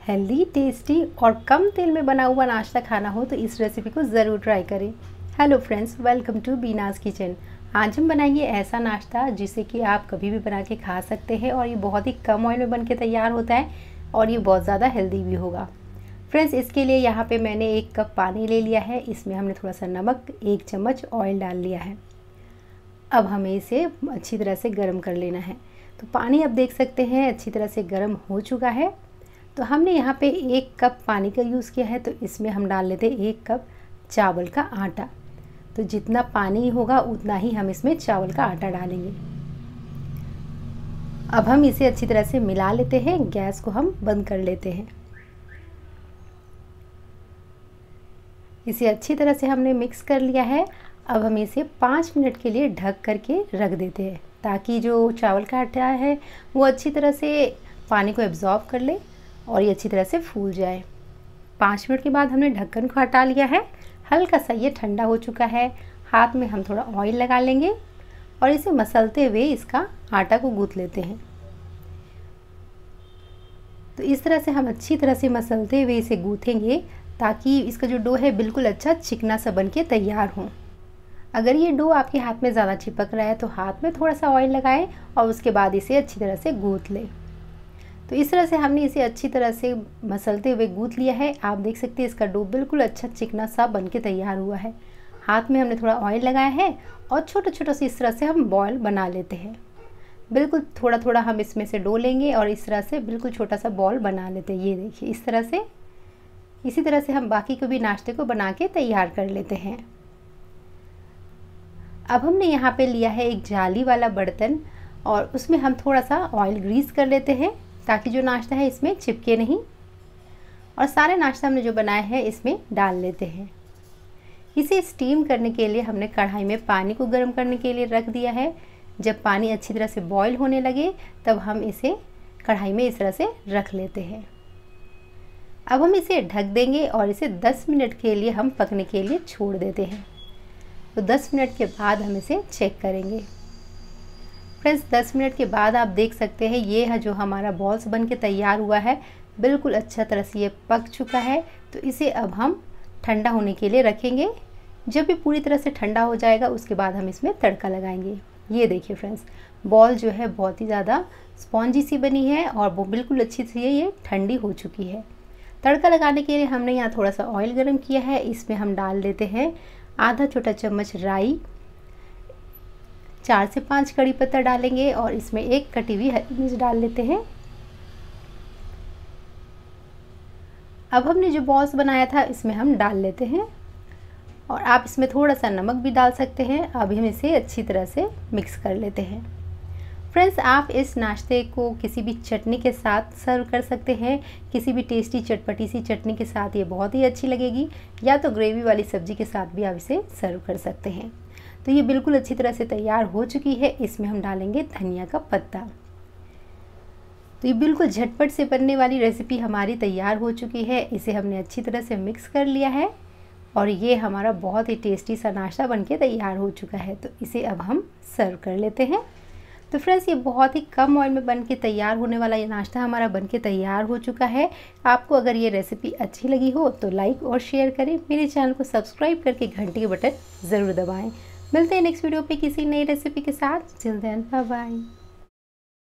Healthy tasty और कम तेल में बना हुआ नाश्ता खाना हो तो इस रेसिपी को ज़रूर ट्राई करें। Hello friends welcome to Beena's kitchen आज हम बनाएँगे ऐसा नाश्ता जिसे कि आप कभी भी बना के खा सकते हैं और ये बहुत ही कम ऑयल में बन के तैयार होता है और ये बहुत ज़्यादा हेल्दी भी होगा। फ्रेंड्स इसके लिए यहाँ पे मैंने एक कप पानी ले लिया है। इसमें हमने थोड़ा सा नमक, एक चम्मच ऑयल डाल लिया है। अब हमें इसे अच्छी तरह से गर्म कर लेना है। तो पानी आप देख सकते हैं, अच्छी तरह से गर्म हो चुका है। तो हमने यहाँ पे एक कप पानी का यूज़ किया है तो इसमें हम डाल लेते हैं एक कप चावल का आटा। तो जितना पानी होगा, उतना ही हम इसमें चावल का आटा डालेंगे। अब हम इसे अच्छी तरह से मिला लेते हैं, गैस को हम बंद कर लेते हैं। इसे अच्छी तरह से हमने मिक्स कर लिया है। अब हम इसे पाँच मिनट के लिए ढक करके रख देते हैं, ताकि जो चावल का आटा है, वो अच्छी तरह से पानी को एब्ज़ॉर्ब कर ले। और ये अच्छी तरह से फूल जाए। पाँच मिनट के बाद हमने ढक्कन को हटा लिया है। हल्का सा ये ठंडा हो चुका है। हाथ में हम थोड़ा ऑयल लगा लेंगे और इसे मसलते हुए इसका आटा को गूँथ लेते हैं। तो इस तरह से हम अच्छी तरह से मसलते हुए इसे गूँथेंगे ताकि इसका जो डो है बिल्कुल अच्छा चिकना सा बन के तैयार हो। अगर ये डो आपके हाथ में ज़्यादा चिपक रहा है तो हाथ में थोड़ा सा ऑयल लगाएँ और उसके बाद इसे अच्छी तरह से गूँथ लें। तो इस तरह से हमने इसे अच्छी तरह से मसलते हुए गूँथ लिया है। आप देख सकते हैं इसका डो बिल्कुल अच्छा चिकना सा बन के तैयार हुआ है। हाथ में हमने थोड़ा ऑयल लगाया है और छोटा छोटा से इस तरह से हम बॉयल बना लेते हैं। बिल्कुल थोड़ा थोड़ा हम इसमें से डो लेंगे और इस तरह से बिल्कुल छोटा सा बॉल बना लेते हैं। ये देखिए, इस तरह से, इसी तरह से हम बाकी को भी नाश्ते को बना के तैयार कर लेते हैं। अब हमने यहाँ पे लिया है एक जाली वाला बर्तन और उसमें हम थोड़ा सा ऑयल ग्रीस कर लेते हैं। ताकि जो नाश्ता है इसमें चिपके नहीं। और सारे नाश्ता हमने जो बनाया है, इसमें डाल लेते हैं। इसे स्टीम करने के लिए हमने कढ़ाई में पानी को गर्म करने के लिए रख दिया है। जब पानी अच्छी तरह से बॉईल होने लगे, तब हम इसे कढ़ाई में इस तरह से रख लेते हैं। अब हम इसे ढक देंगे और इसे 10 मिनट के लिए हम पकने के लिए छोड़ देते हैं। तो 10 मिनट के बाद हम इसे चेक करेंगे। फ्रेंड्स 10 मिनट के बाद आप देख सकते हैं, ये है जो हमारा बॉल्स बन के तैयार हुआ है। बिल्कुल अच्छा तरह से ये पक चुका है। तो इसे अब हम ठंडा होने के लिए रखेंगे। जब भी पूरी तरह से ठंडा हो जाएगा, उसके बाद हम इसमें तड़का लगाएँगे। ये देखिए फ्रेंड्स, बॉल जो है बहुत ही ज़्यादा स्पॉन्जी सी बनी है और वो बिल्कुल अच्छी सी ये ठंडी हो चुकी है। तड़का लगाने के लिए हमने यहाँ थोड़ा सा ऑयल गर्म किया है। इसमें हम डाल देते हैं आधा छोटा चम्मच राई। चार से पाँच कड़ी पत्ता डालेंगे और इसमें एक कटी हुई हरी मिर्च डाल लेते हैं। अब हमने जो बॉल्स बनाया था, इसमें हम डाल लेते हैं। और आप इसमें थोड़ा सा नमक भी डाल सकते हैं। अभी हम इसे अच्छी तरह से मिक्स कर लेते हैं। फ्रेंड्स, आप इस नाश्ते को किसी भी चटनी के साथ सर्व कर सकते हैं। किसी भी टेस्टी चटपटी सी चटनी के साथ ये बहुत ही अच्छी लगेगी। या तो ग्रेवी वाली सब्ज़ी के साथ भी आप इसे सर्व कर सकते हैं। तो ये बिल्कुल अच्छी तरह से तैयार हो चुकी है। इसमें हम डालेंगे धनिया का पत्ता। तो ये बिल्कुल झटपट से बनने वाली रेसिपी हमारी तैयार हो चुकी है। इसे हमने अच्छी तरह से मिक्स कर लिया है और ये हमारा बहुत ही टेस्टी सा नाश्ता बन के तैयार हो चुका है। तो इसे अब हम सर्व कर लेते हैं। तो फ्रेंड्स, ये बहुत ही कम ऑयल में बन के तैयार होने वाला ये नाश्ता हमारा बन के तैयार हो चुका है। आपको अगर ये रेसिपी अच्छी लगी हो तो लाइक और शेयर करें। मेरे चैनल को सब्सक्राइब करके घंटी के बटन ज़रूर दबाएँ। मिलते हैं नेक्स्ट वीडियो पे किसी नई रेसिपी के साथ. Chill then bye bye